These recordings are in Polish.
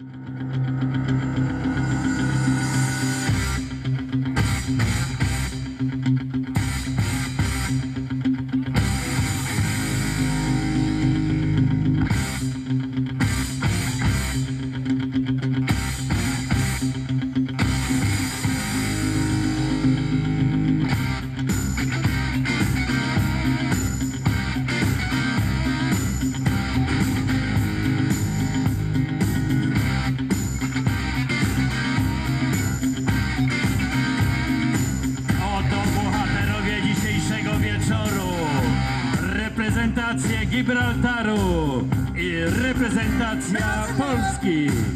Mm-hmm. Polski.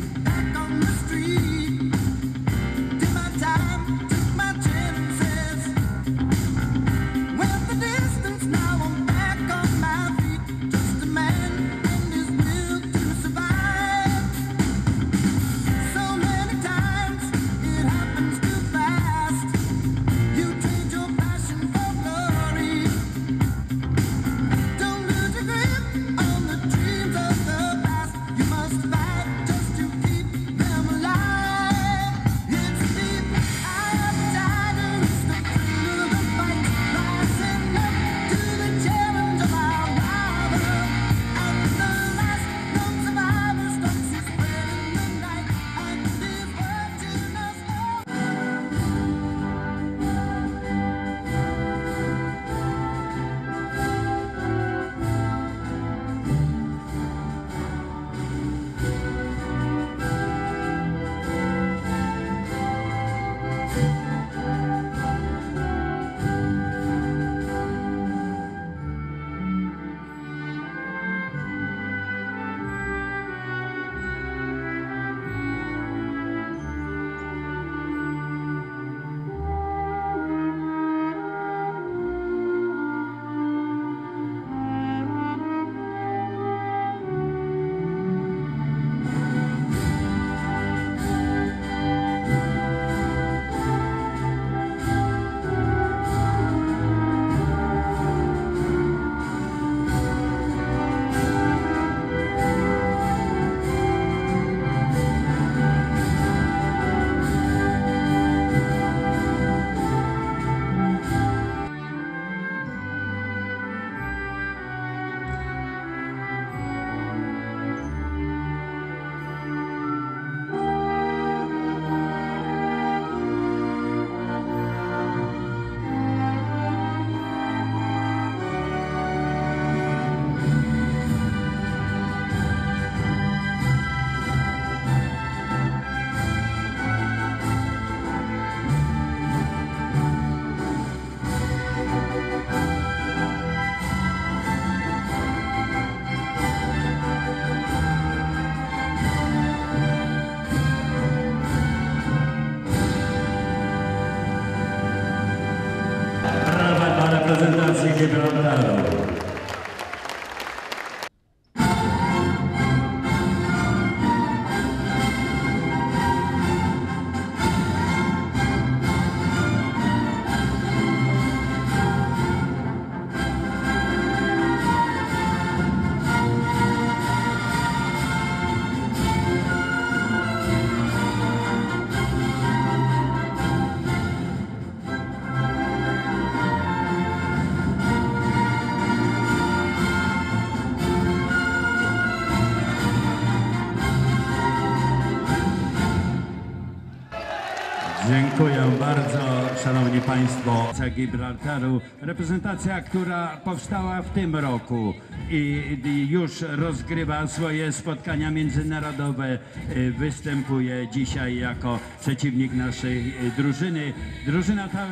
Gibraltaru, reprezentacja, która powstała w tym roku i już rozgrywa swoje spotkania międzynarodowe, y, występuje dzisiaj jako przeciwnik naszej y, drużyny. Drużyna ta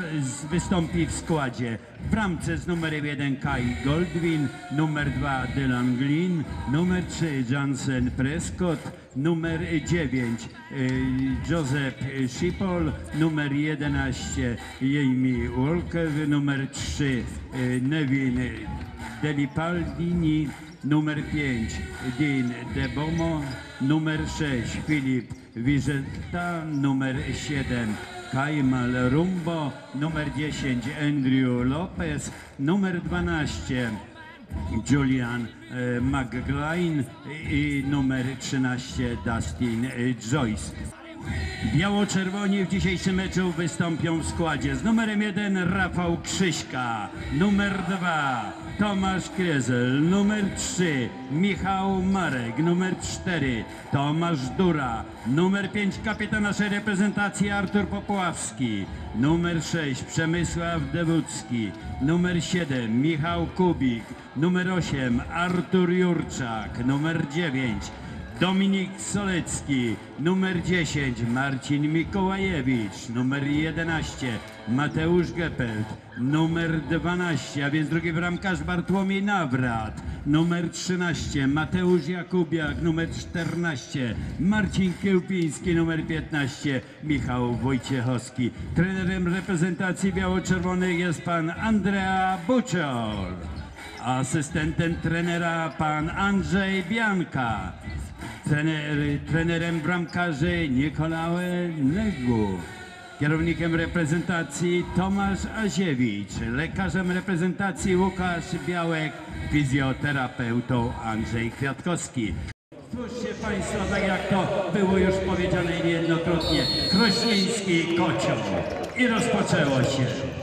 wystąpi w składzie w bramce z numerem 1 Kai Goldwyn, numer 2 Dylan Glynn, numer 3 Jansen Prescott, numer 9 y, Joseph Schiphol, numer 11 Jamie Walker, numer 3 y, Nevin Delipaldini, numer 5 Dean Debomo, numer 6 Filip Wizetta, numer 7 Kajmal Rumbo, numer 10 Andrew Lopez, numer 12 Julian McGlain i numer 13 Dustin Joyce. Biało-czerwoni w dzisiejszym meczu wystąpią w składzie z numerem 1 Rafał Krzyśka, numer 2 Tomasz Krezel, numer 3 Michał Marek, numer 4 Tomasz Dura, numer 5 kapitan naszej reprezentacji Artur Popławski, numer 6 Przemysław Dewucki, numer 7 Michał Kubik, numer 8 Artur Jurczak, numer 9 Dominik Solecki, numer 10 Marcin Mikołajewicz, numer 11 Mateusz Geppelt, numer 12, a więc drugi bramkarz Bartłomiej Nawrat, numer 13 Mateusz Jakubiak, numer 14 Marcin Kiełpiński, numer 15 Michał Wojciechowski. Trenerem reprezentacji biało-czerwonych jest pan Andrea Buczol. Asystentem trenera pan Andrzej Bianka. Trener, trenerem bramkarzy Nikolae Negu. Kierownikiem reprezentacji Tomasz Aziewicz. Lekarzem reprezentacji Łukasz Białek. Fizjoterapeutą Andrzej Kwiatkowski. Spójrzcie Państwo, tak jak to było już powiedziane niejednokrotnie, Krośnieński kocioł. I rozpoczęło się.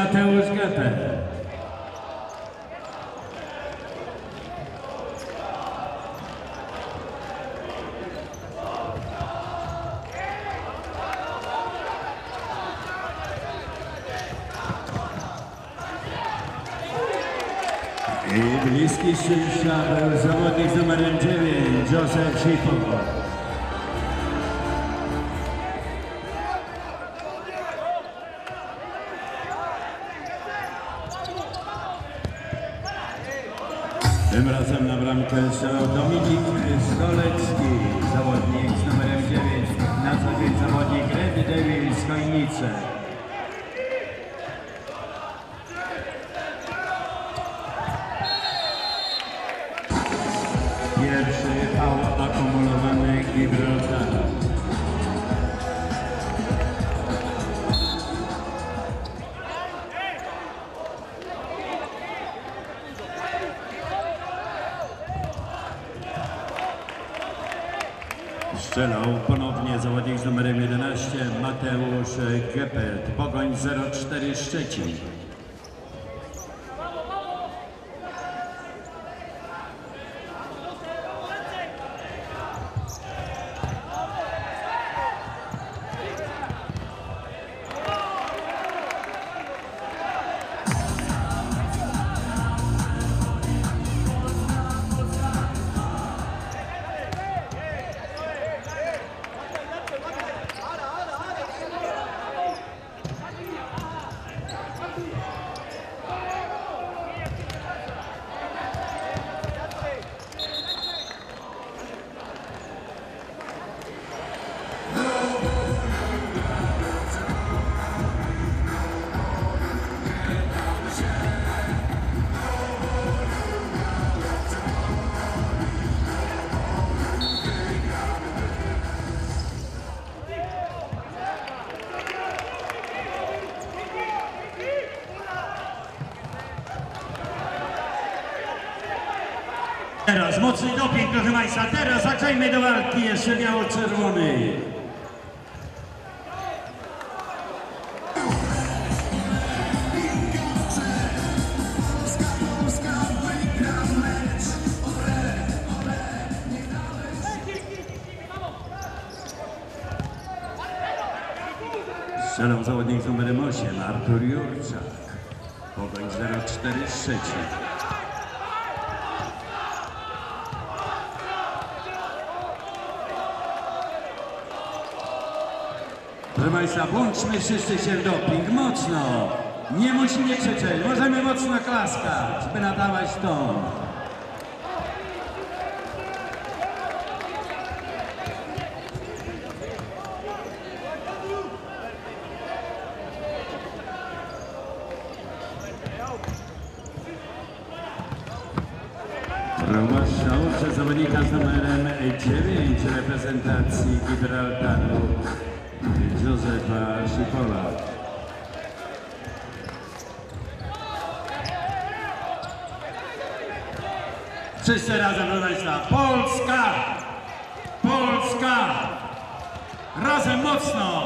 Mateusz Gepel. I bliski strzał zawodnik numerem 9 Józef Schifowo. Razem na bramkę strzelał Dominik Stolecki, Strzelał ponownie zawodnik z numerem 11 Mateusz Geppert, Pogoń 04 Szczecin. Mocny doping, proszę Państwa. Teraz zaczęjmy do walki. Jeszcze biało-czerwony. Strzelał zawodnik numerem 8, Artur Jurczak. Pogoń 04 Proszę Państwa, włączmy wszyscy się w doping mocno. Nie musimy krzyczeć, możemy mocno klaskać, by nadawać ton. Strzału przez zawodnika z numerem 9 reprezentacji Gibraltaru Wszyscy razem, proszę Państwa. Polska! Polska! Razem mocno!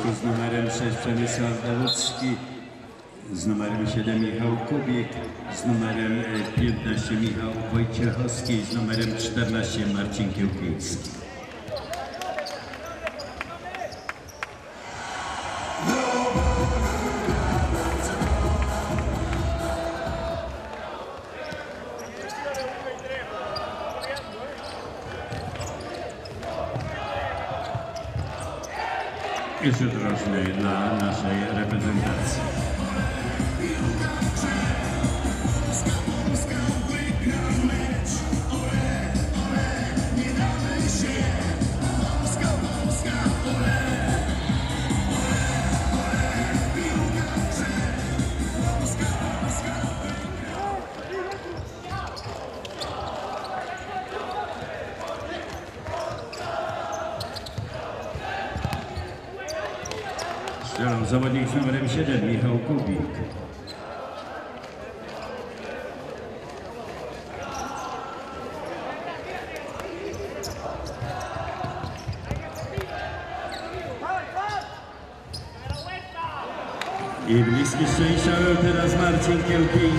Boisku z numerem 6 Przemysław Dawudzki, z numerem 7 Michał Kubik, z numerem e, 15 Michał Wojciechowski, z numerem 14 Marcin Kiełpiński. Marcin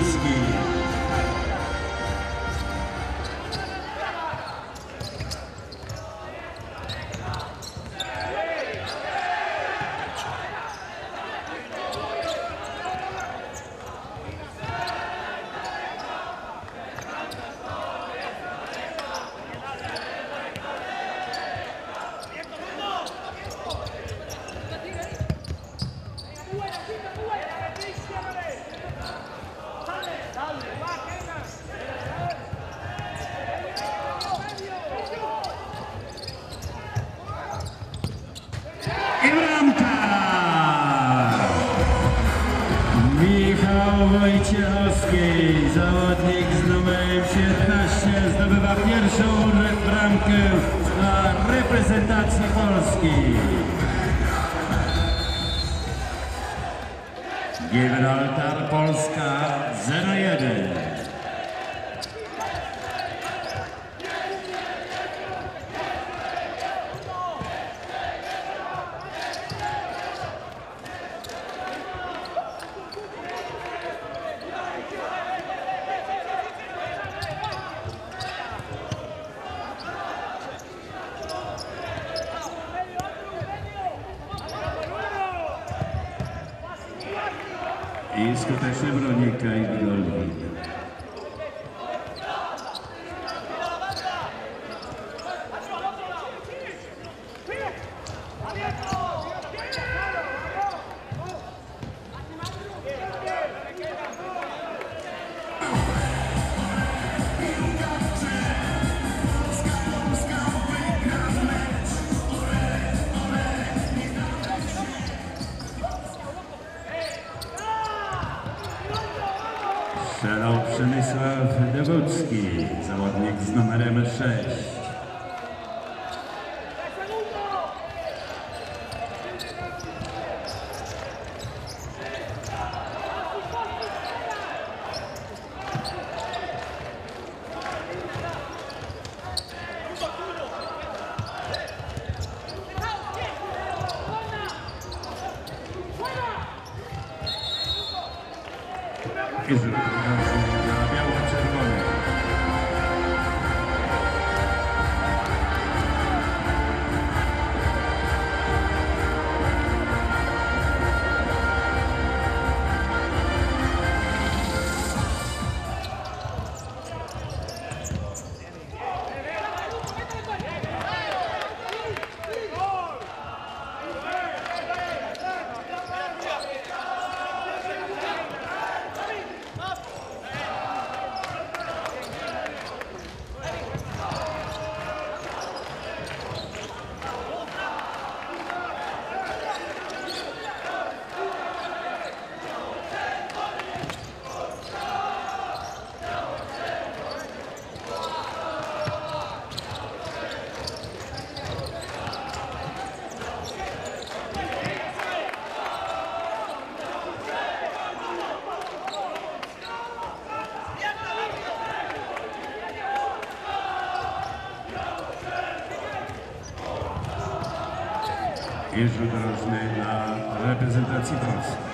Rzut rożny dla reprezentacji Polski.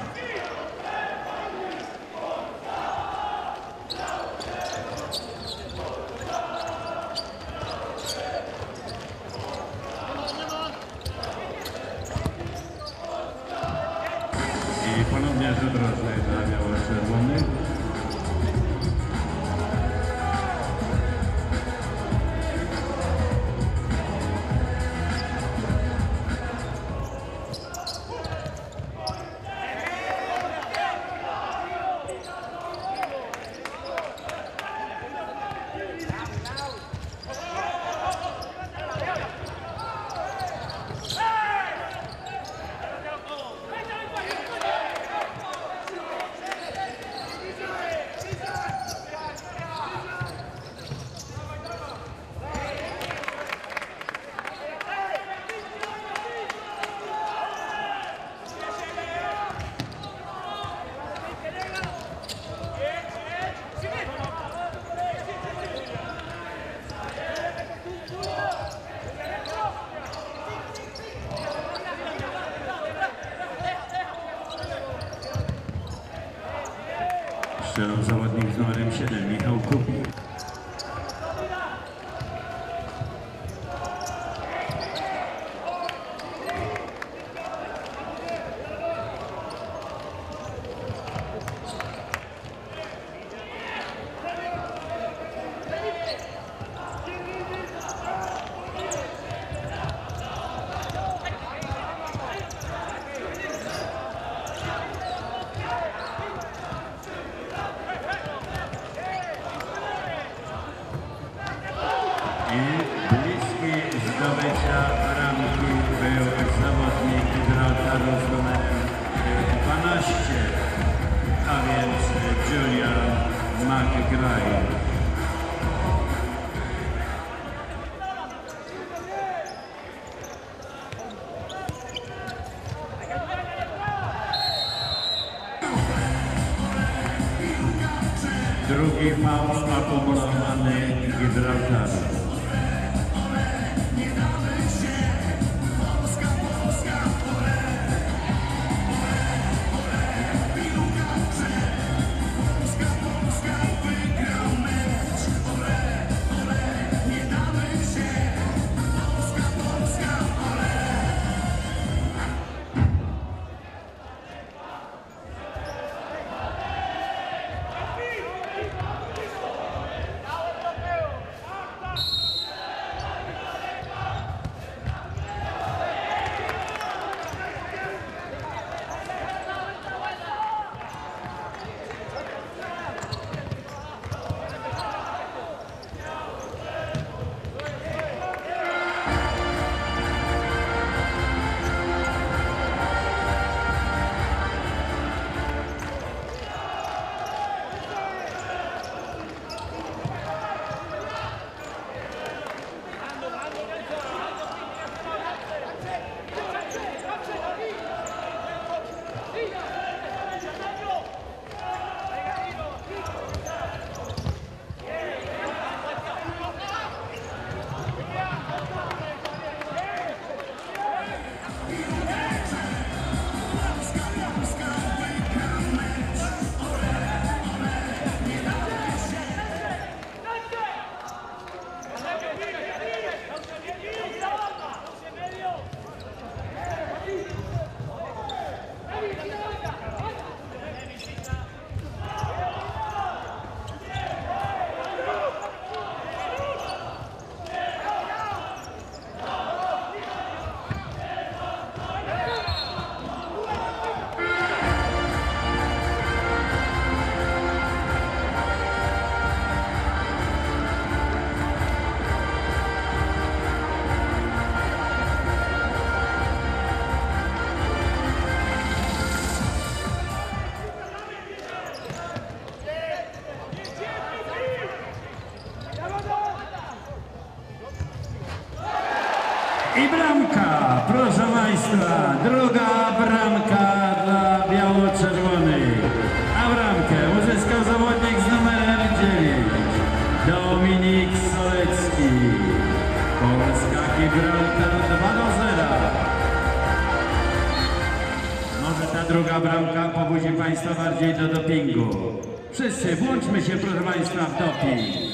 Doping.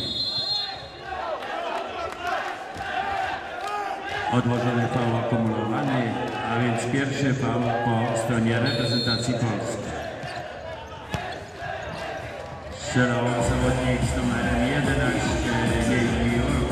Odłożony fał akumulowany, a więc pierwszy fał po stronie reprezentacji Polski. Strzelał zawodnik z numerem 11, Jamie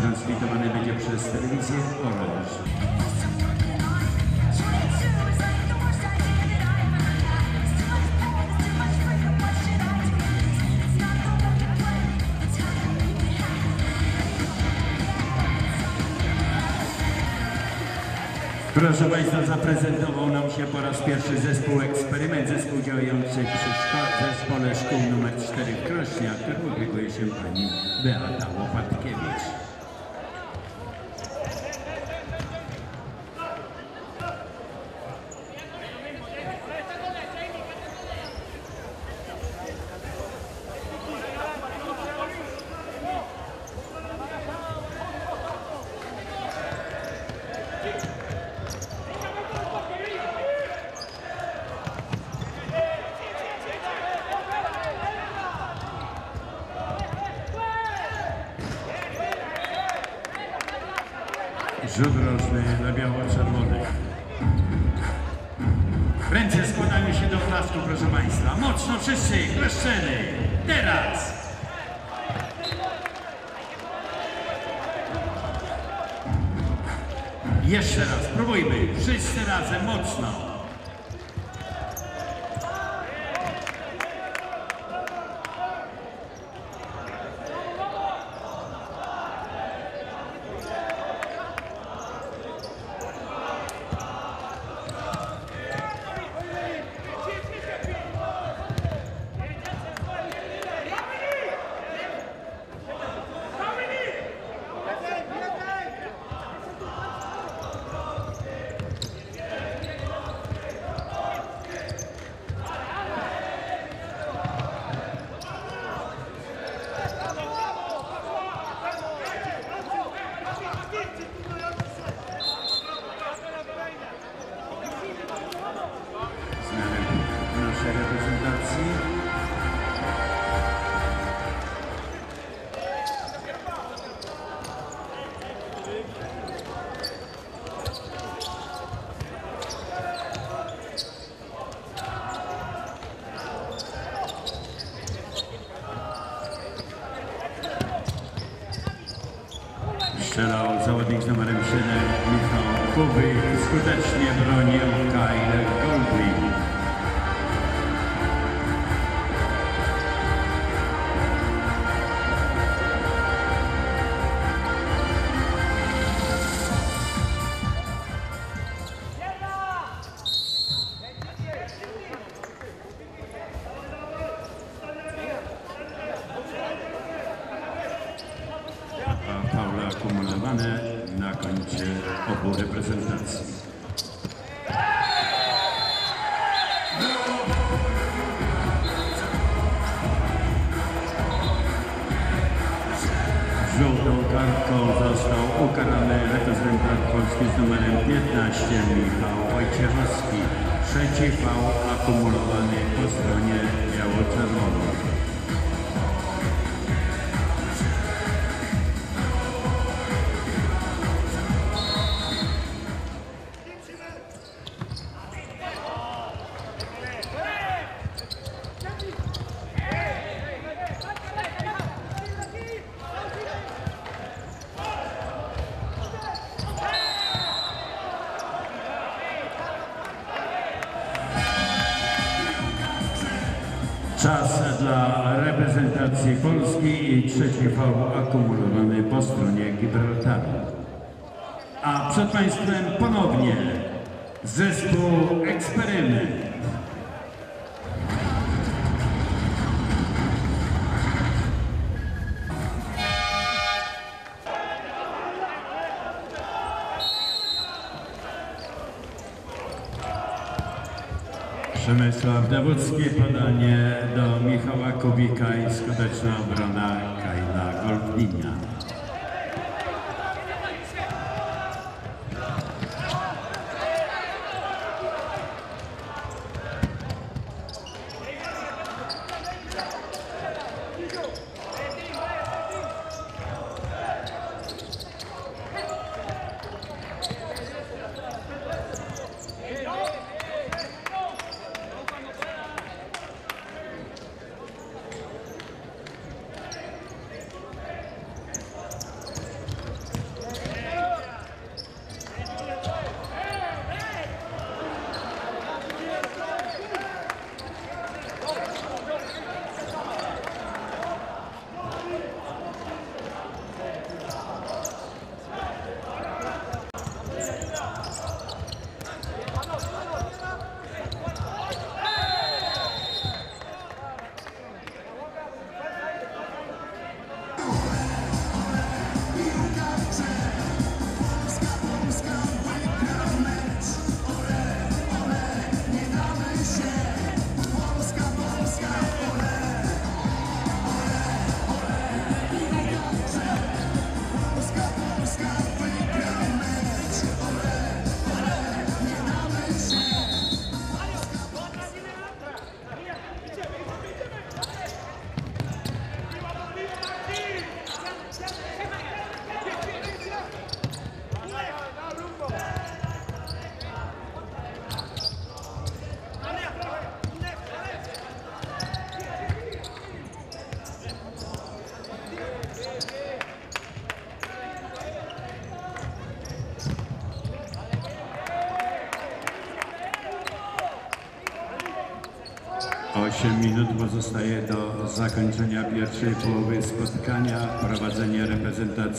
transmitowany będzie przez telewizję Orange. Proszę Państwa, zaprezentował nam się po raz pierwszy zespół Eksperyment, zespół działający przy szko- zespole szkół nr 4 w Krośnie, a opiekuje się pani Beata Łopatkiewicz. us. za reprezentację Polski i trzeci faul akumulowany po stronie Gibraltaru. A przed Państwem ponownie zespół Przemysław Dawucki, podanie do Michała Kubika i skuteczna obrona Kajla Goldwinia.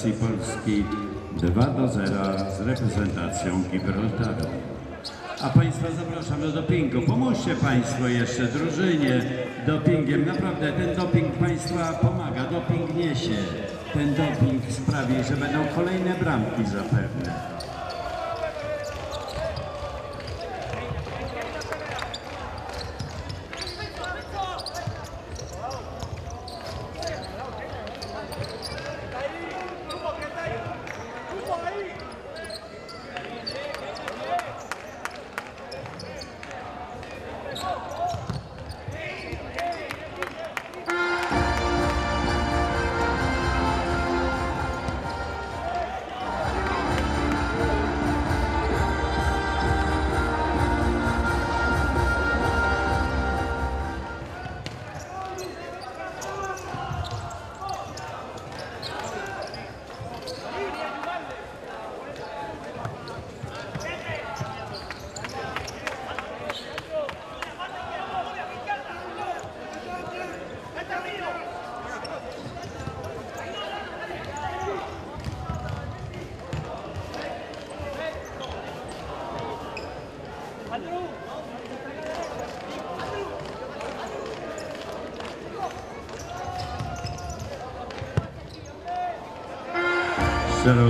Reprezentacji Polski 2 do 0 z reprezentacją Gibraltaru. A Państwa zapraszam do dopingu. Pomóżcie Państwo jeszcze drużynie dopingiem. Naprawdę ten doping Państwa pomaga, doping niesie. Ten doping sprawi, że będą kolejne bramki zapewne.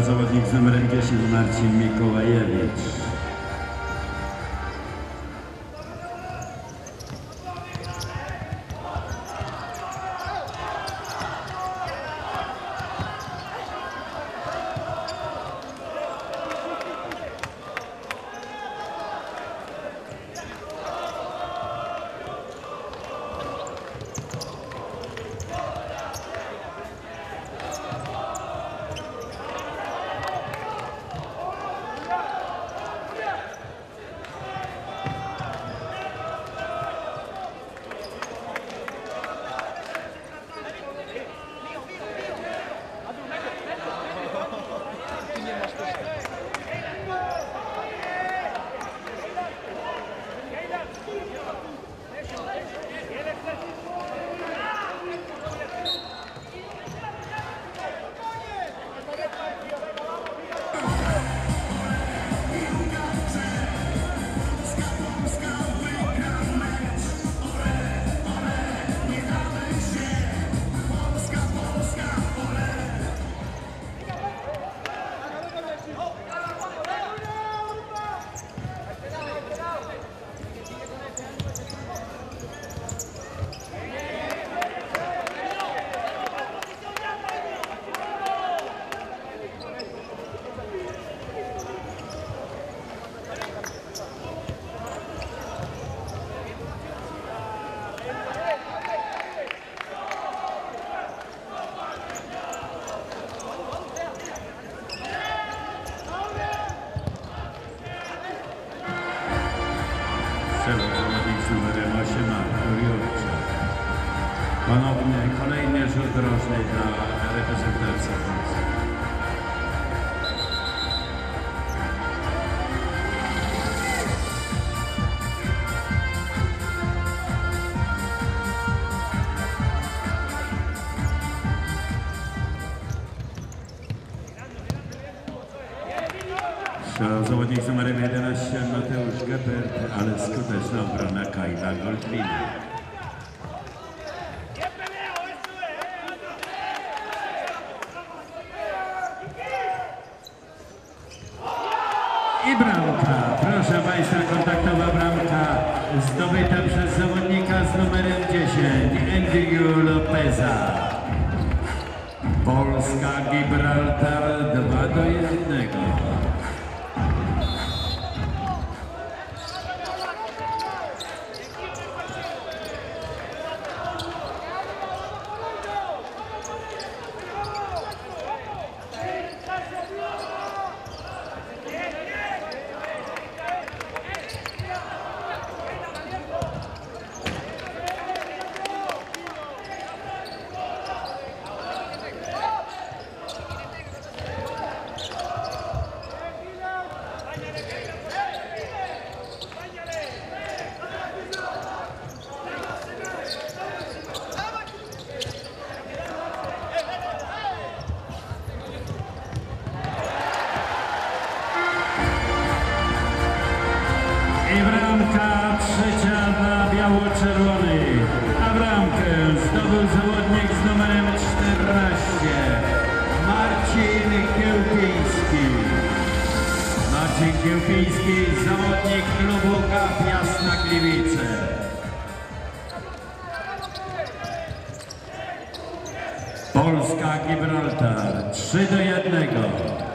Zawodnik z numerem 10 Marcin Mikołajewicz. Polska Gibraltar 3 do 1.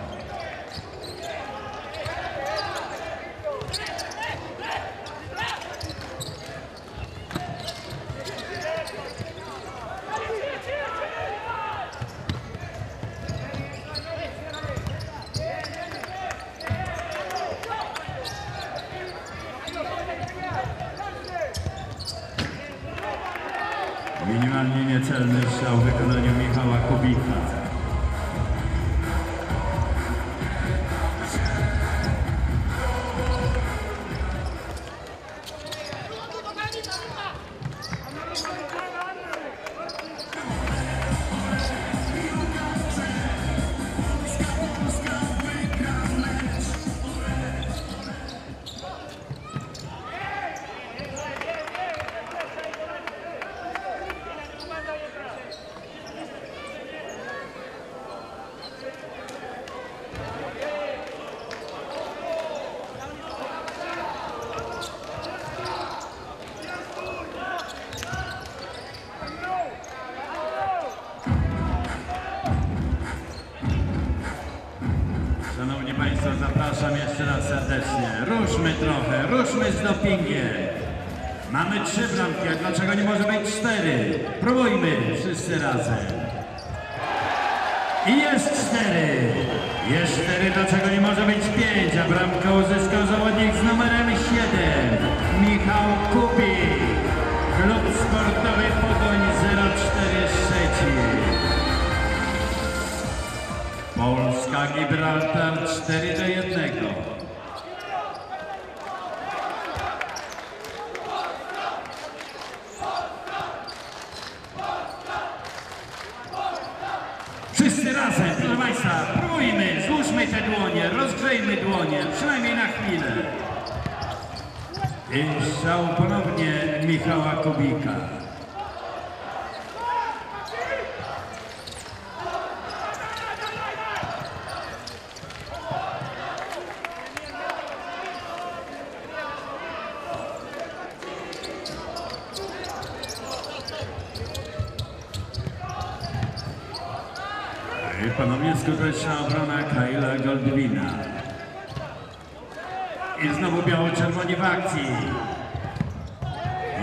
I znowu biało-czerwoni w akcji.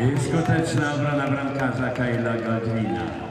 I skuteczna obrona bramkarza Kajla Godwina.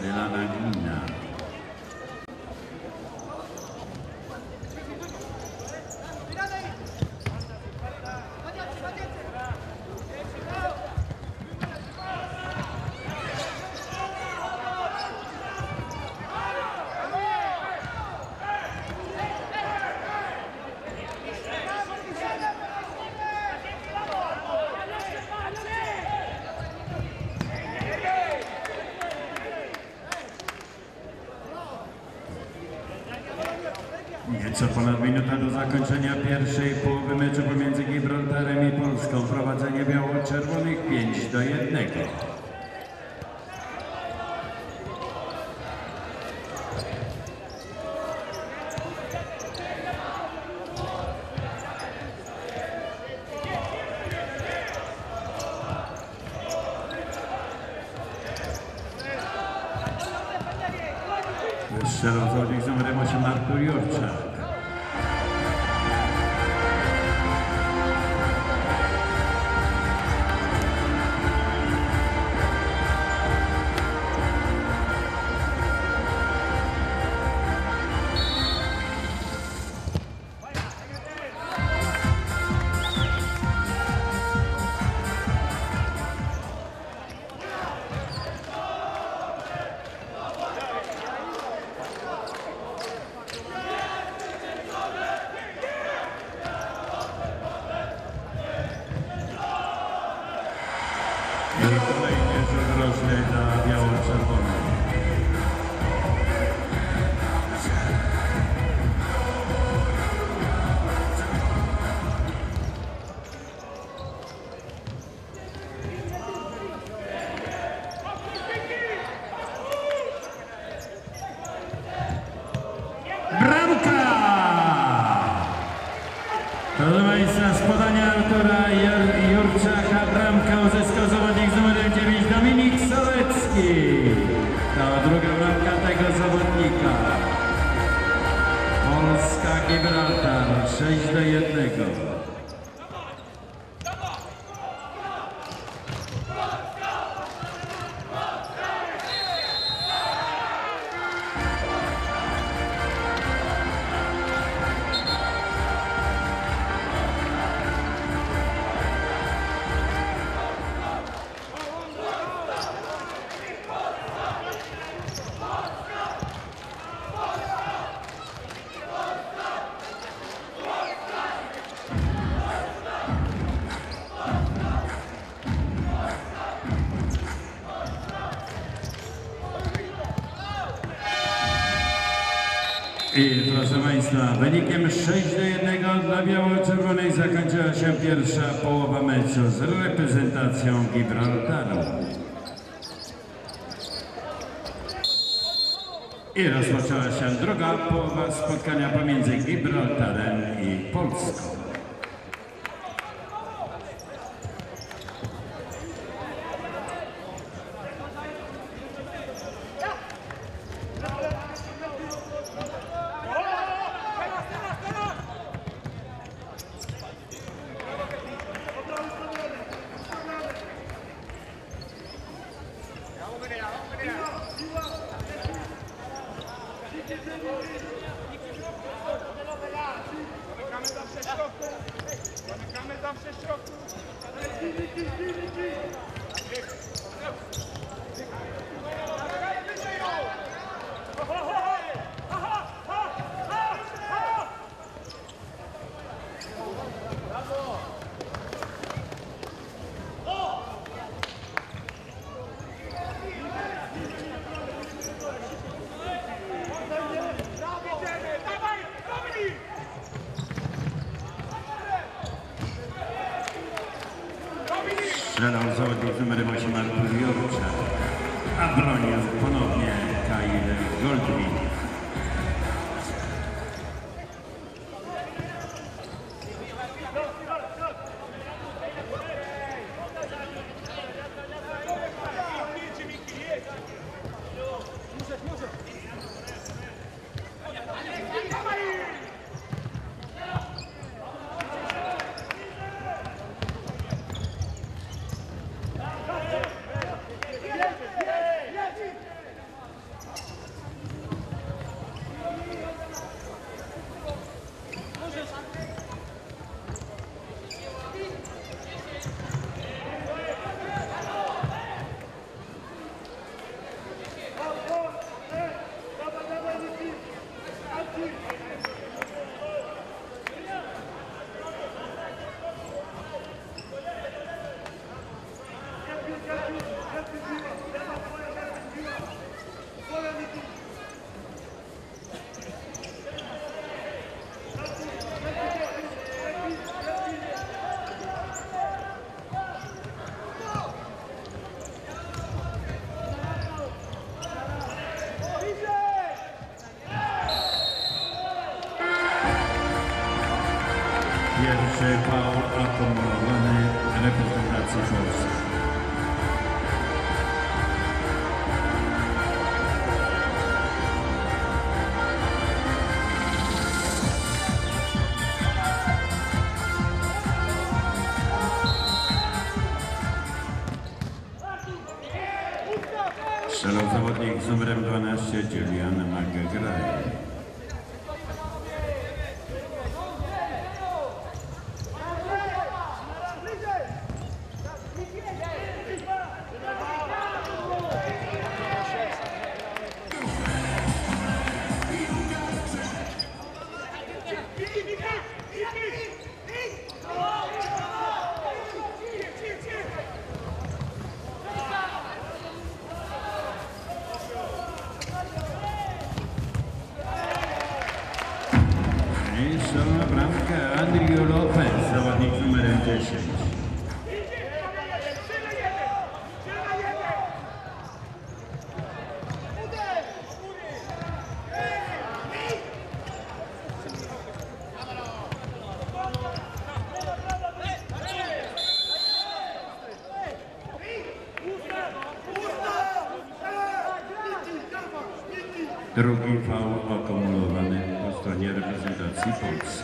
They're not 19 now. zakończenia pierwszej wynikiem 6 do 1 dla biało-czerwonej zakończyła się pierwsza połowa meczu z reprezentacją Gibraltaru. I rozpoczęła się druga połowa spotkania pomiędzy Gibraltarem i Polską. Drugi faul akumulowany po stronie reprezentacji Polski.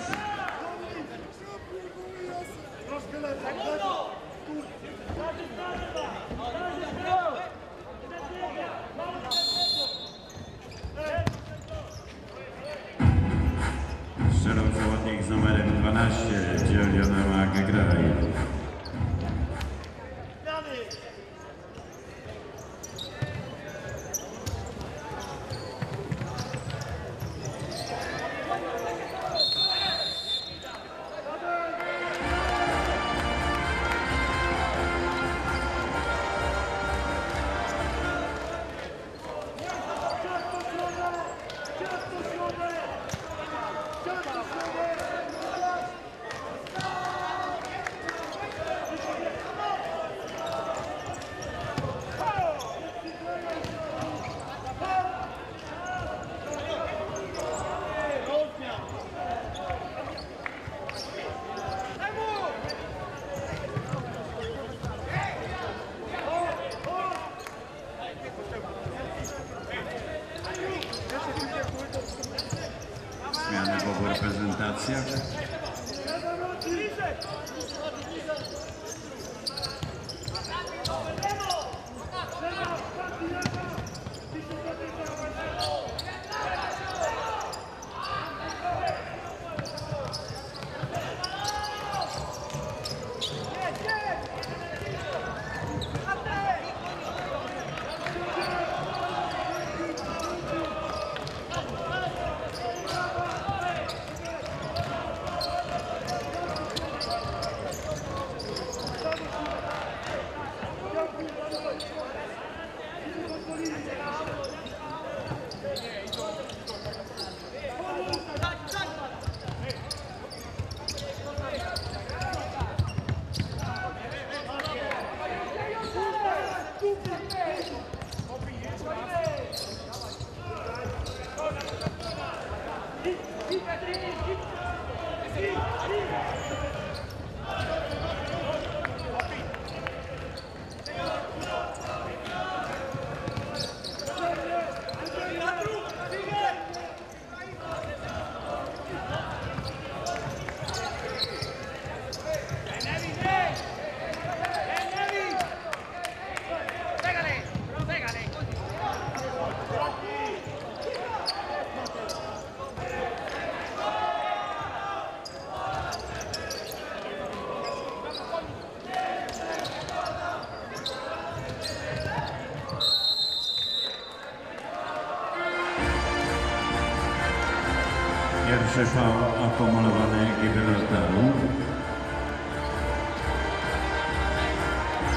Faul akumulowany Gibraltaru.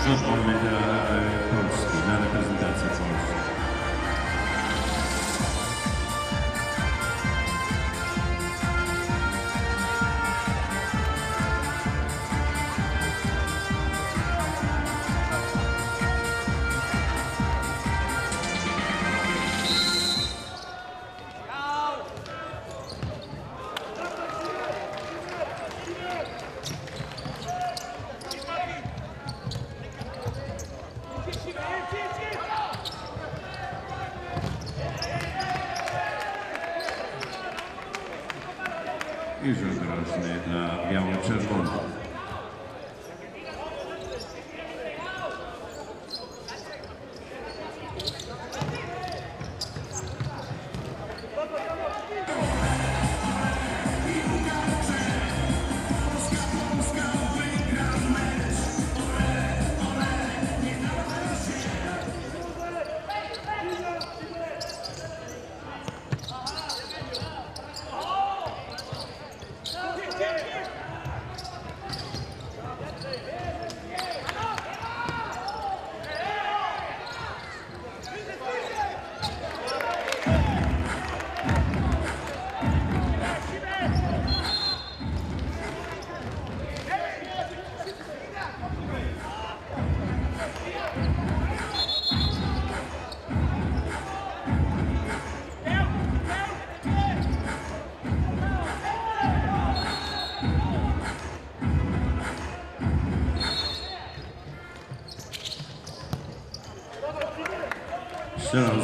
Rzut wolny dla e, Polski, dla reprezentacji Polski.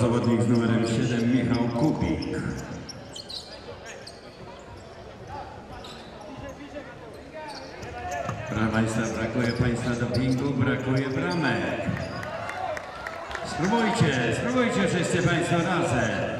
Zawodnik z numerem 7 Michał Kubik. Proszę Państwa, brakuje Państwa dopingu, brakuje bramek. Spróbujcie, spróbujcie wszyscy Państwo razem.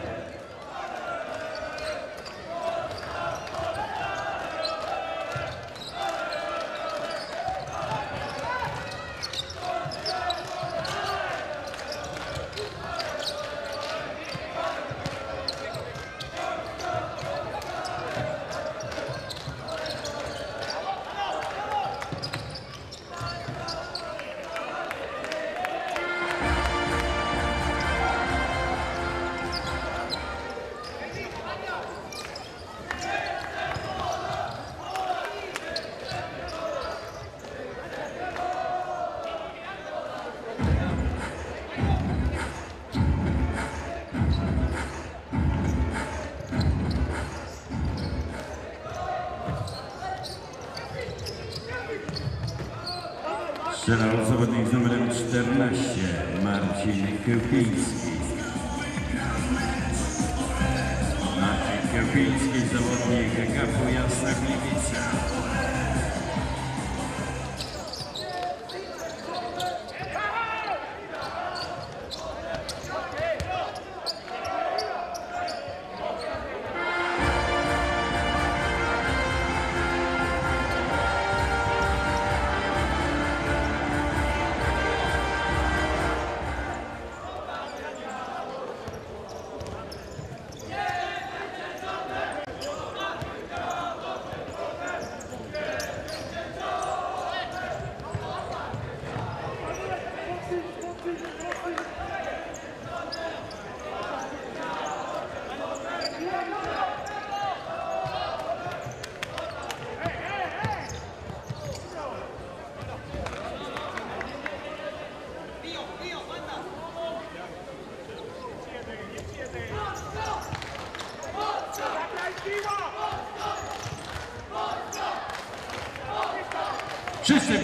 Strzelał zawodnik z numerem 14 Marcin Kiełpiński. Marcin Kiełpiński, zawodnik GAP-u Jasna Gliwica.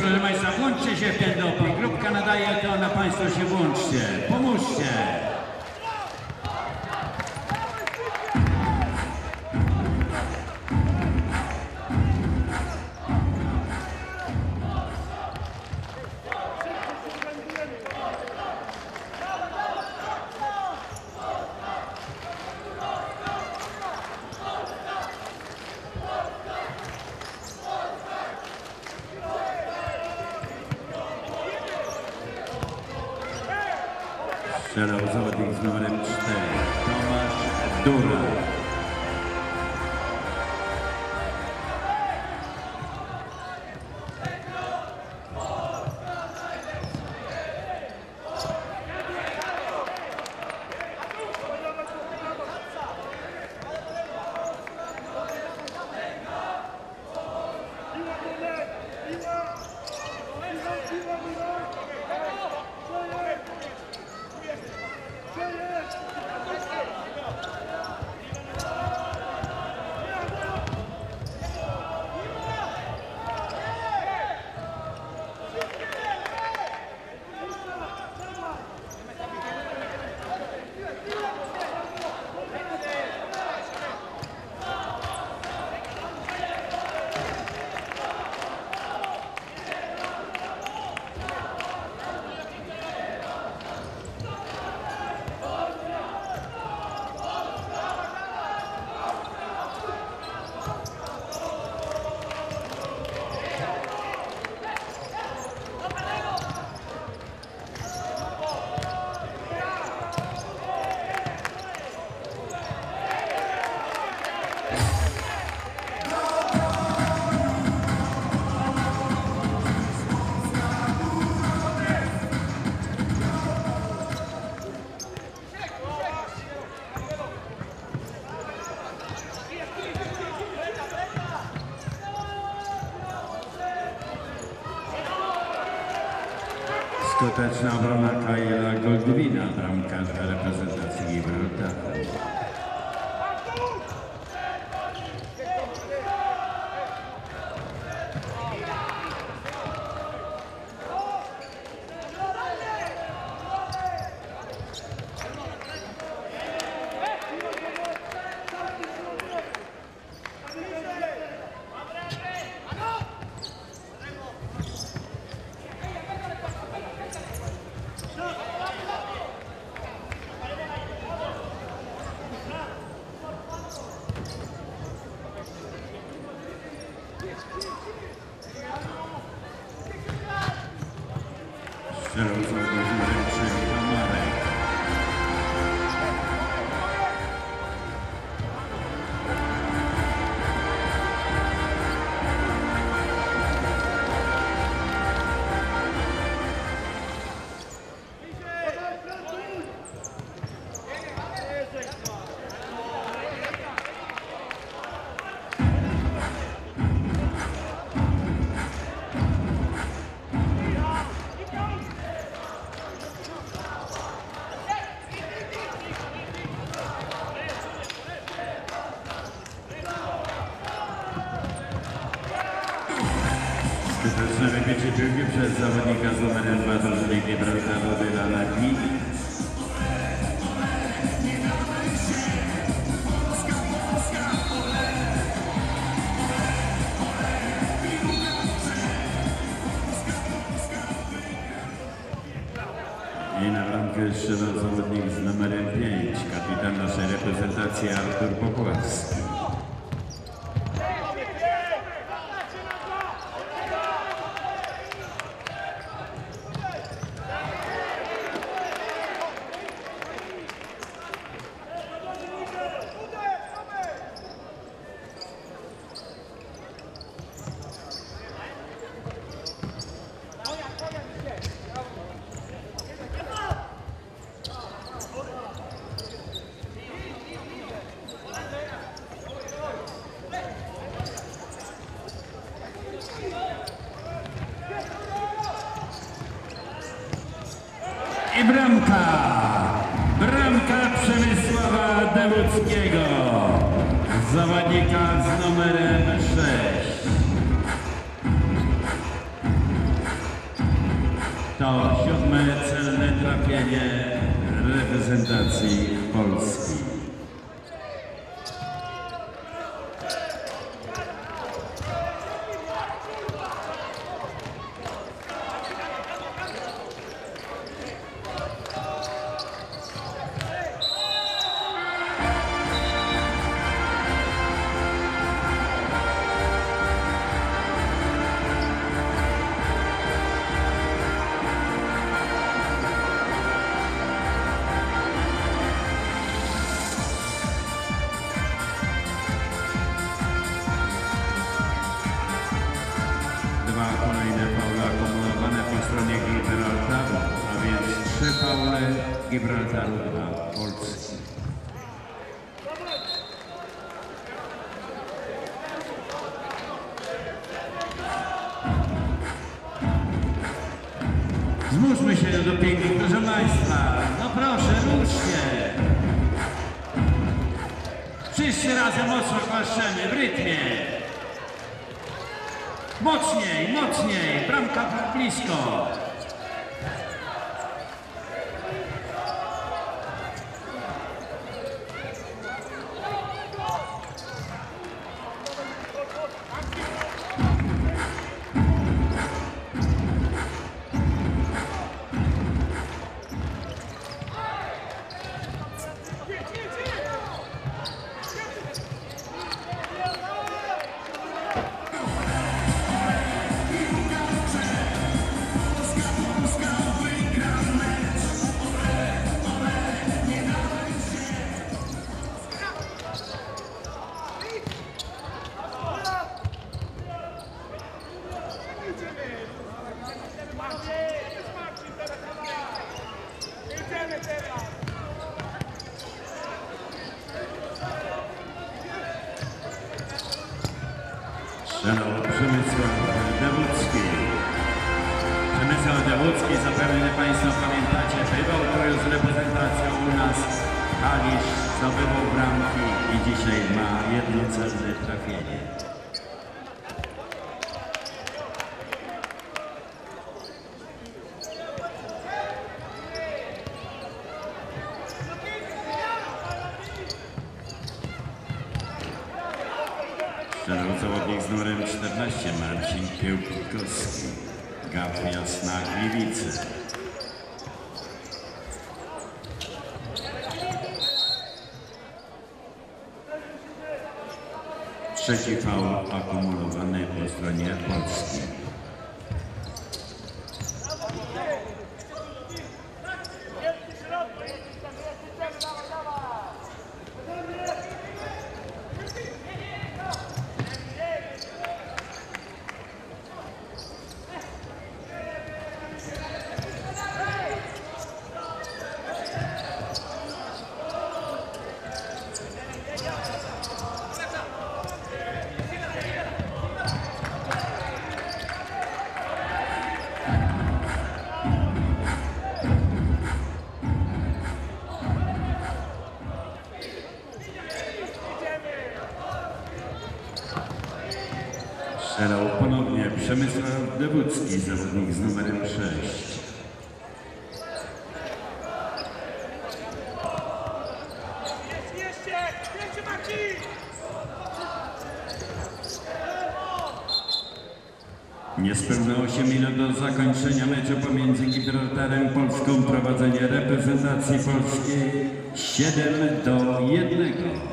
Proszę Państwa, włączcie się w ten doping. Grupka nadaje to, na Państwo się Yeah. Skuteczna obrona Kaila Goldwina, Piłki przez zawodnika z numerem 2 drużyny Gibraltaru Dylana Gini. I na bramkę strzelał zawodnik z numerem 5, kapitan naszej reprezentacji Artur Popławski. Klaszczemy, w rytmie. Mocniej, mocniej, bramka blisko. zawodnik z numerem 6. Niespełna 8 minut do zakończenia meczu pomiędzy Gibraltarem Polską. Prowadzenie reprezentacji polskiej 7 do 1.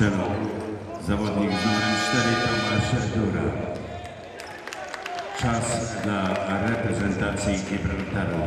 strzelą zawodnik z numerem 4 Tomasz Dura. Czas dla reprezentacji Gibraltaru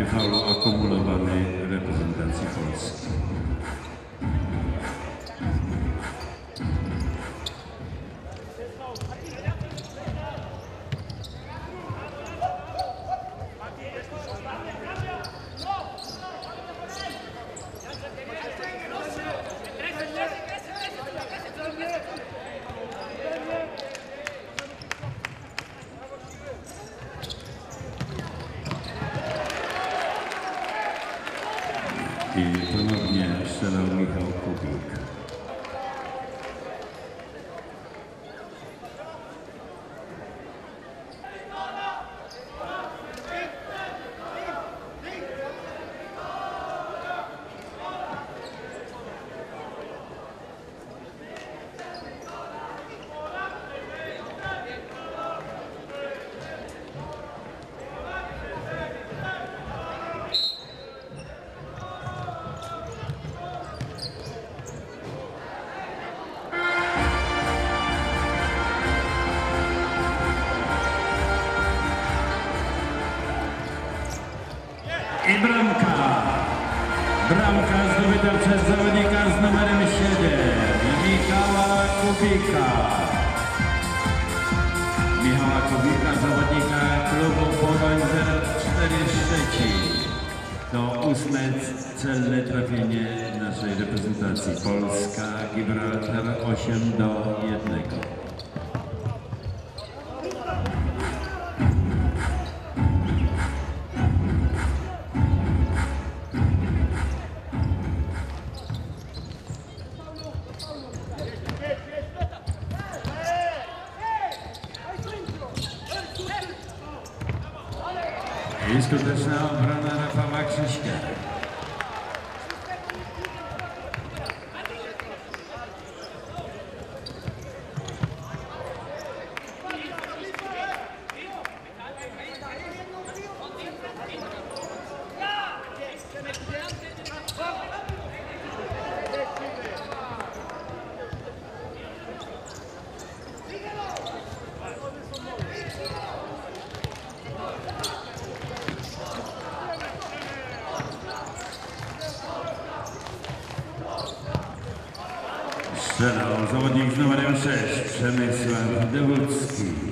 Michała o komulowanej reprezentacji Polski. Michała Strzelał zawodnik z numerem 6, Przemysław Dewódzki.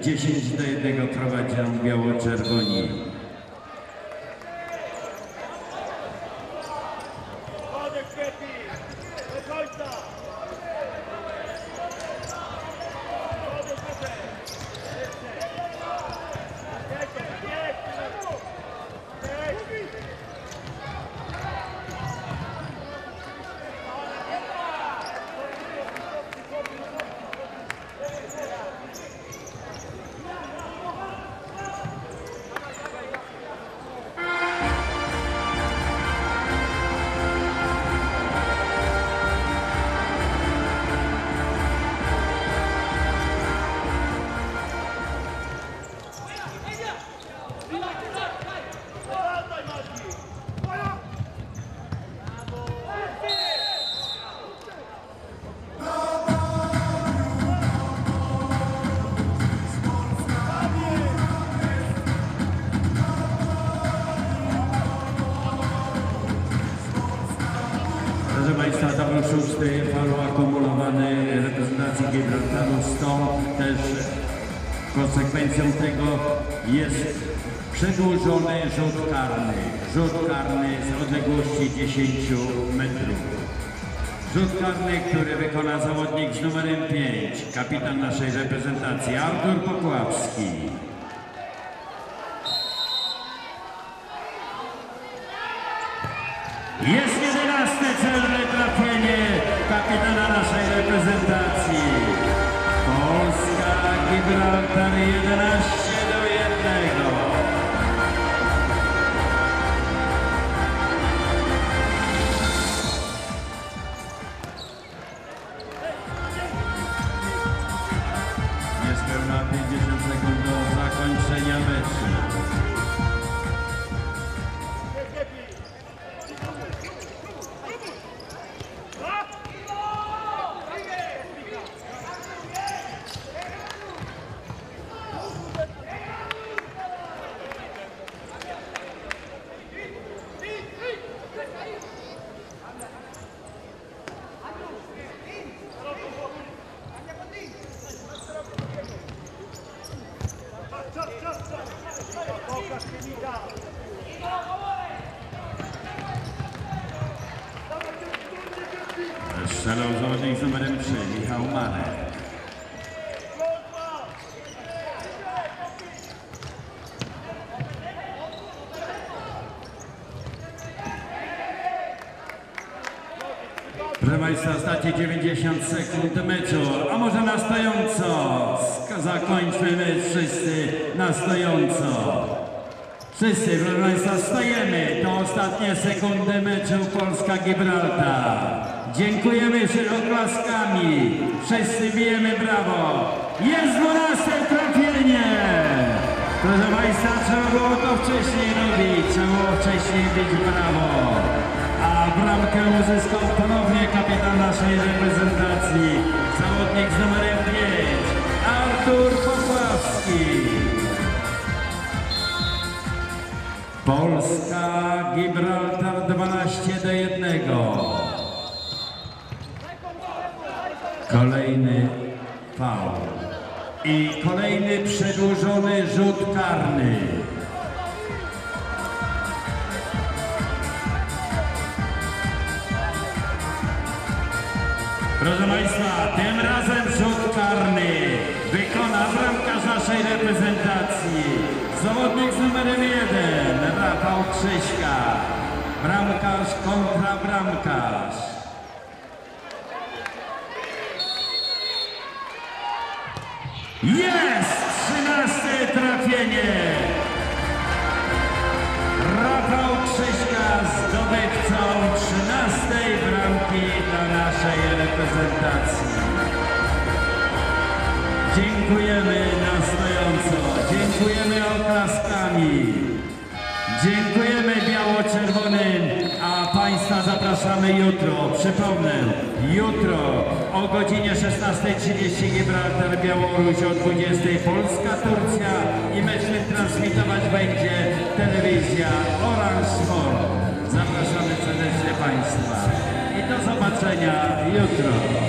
10 jest przedłużony rzut karny. Rzut karny z odległości 10 metrów. Rzut karny, który wykona zawodnik z numerem 5, kapitan naszej reprezentacji Artur Pokławski. Jest jedenaste celne trafienie kapitana naszej reprezentacji. Polska Gibraltar 11 Proszę Państwa, ostatnie 90 sekund meczu, a może na stojąco. Zakończmy mecz wszyscy na stojąco. Wszyscy, proszę Państwa, stajemy. To ostatnie sekundy meczu Polska-Gibraltar. Dziękujemy wszy- oklaskami. Wszyscy bijemy brawo. Jest 12 trafienie. Proszę Państwa, trzeba było to wcześniej robić. Trzeba było wcześniej bić brawo. Bramkę uzyskał ponownie kapitan naszej reprezentacji. Zawodnik z numerem 5. Artur Popławski. Polska, Gibraltar 12 do 1. Kolejny faul. I kolejny przedłużony rzut karny. Naszej reprezentacji. Zawodnik z numerem 1, Rafał Krzyśka. Bramkarz kontra bramkarz. Jest! 13 trafienie! Rafał Krzyśka zdobywcą 13 bramki dla naszej reprezentacji. Dziękujemy na stojąco, dziękujemy oklaskami, dziękujemy biało-czerwonym, a Państwa zapraszamy jutro. Przypomnę, jutro o godzinie 16.30 Gibraltar, Białoruś, o 20.00 Polska, Turcja i mecz ten transmitować będzie telewizja Orange Sport. Zapraszamy serdecznie Państwa i do zobaczenia jutro.